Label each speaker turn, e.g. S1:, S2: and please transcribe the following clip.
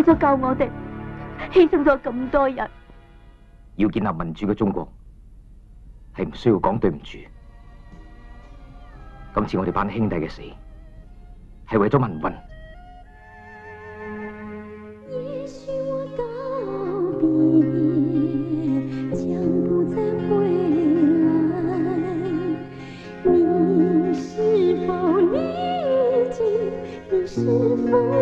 S1: 为咗救我哋，牺牲咗咁多人。
S2: 要建立民主嘅中国，系唔需要讲对唔住。今次我哋班兄弟嘅死，系为咗民运。是否？